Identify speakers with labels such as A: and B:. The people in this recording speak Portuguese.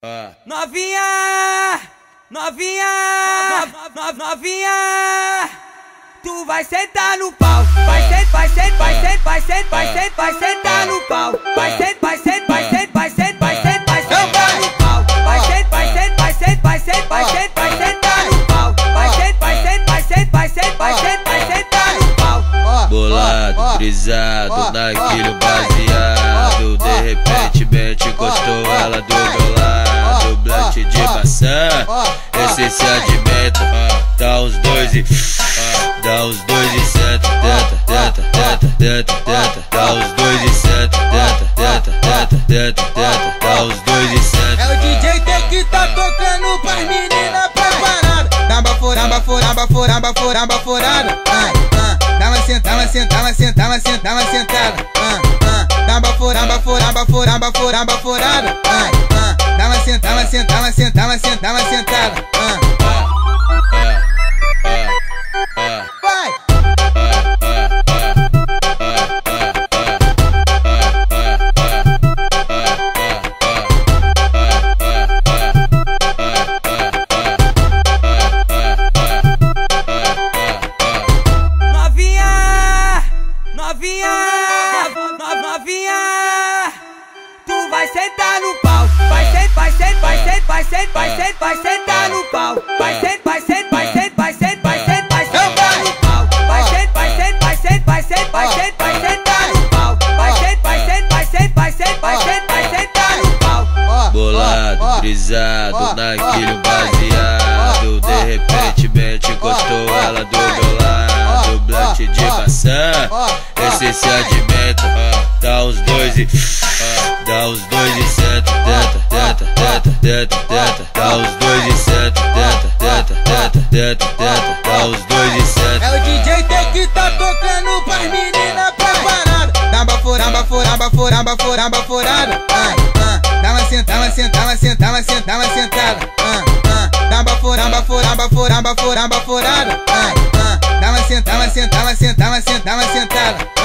A: Ah. Novinha, novinha, no, no, novinha, tu vai sentar no pau, vai sentar, vai sentar, vai sentar, vai sentar, vai sentar, vai sentar no pau, vai sentar, vai sentar, vai sentar, vai sentar, vai sentar, vai sentar no pau, vai sentar, vai sentar, vai sentar, vai sentar, vai sentar, vai sentar no pau, vai sentar, vai sentar, vai sentar, vai sentar, vai sentar, vai sentar no pau.
B: Bolado, frisado, naquele baseado, de repente mente encostou ela do Esse se alimenta, dá os dois e. Dá os dois e senta, tenta, tenta, tenta, tenta. Dá os dois e senta, tenta, tenta, tenta, tenta. Dá os dois e senta.
C: É o DJ T que tá tocando pras meninas preparadas. Dá baforada, baforada, baforada, baforada. Ah, ah. Dá uma sentada, uma sentada, uma sentada, uma sentada, uma sentada. Ah, ah. Dá baforada, baforada, baforada, baforada, baforada. Ah, ah uma sentada, uma sentada, uma vai
A: sentar, vai sentar, vai sentar no pau. Vai sentar, vai sentar, vai sentar, vai sentar, vai vai sentar no pau. Vai sentar, vai sentar, vai sentar, vai sentar, vai vai sentar no pau. Vai vai vai vai vai vai sentar no pau.
B: Bolado, frisado, naquele baseado. De repente, mente encostou ela do meu lado. Blunt de maçã, esse se alimenta. Dá os dois e. Dá os dois e senta, tenta, tenta. Dá os dois e senta, tenta, tenta, tenta, tenta, tenta. Dá os dois e senta.
C: É o DJ T que tá tocando pras meninas preparadas. Dá baforada, baforada, baforada, baforada, baforada. Ah, ah. Dá uma sentada, uma sentada, uma sentada, uma sentada, uma sentada. Ah, ah. Dá baforada, baforada, baforada, baforada, baforada. Ah, ah. Dá uma sentada, uma sentada, uma sentada, uma sentada, uma sentada. Ah, ah.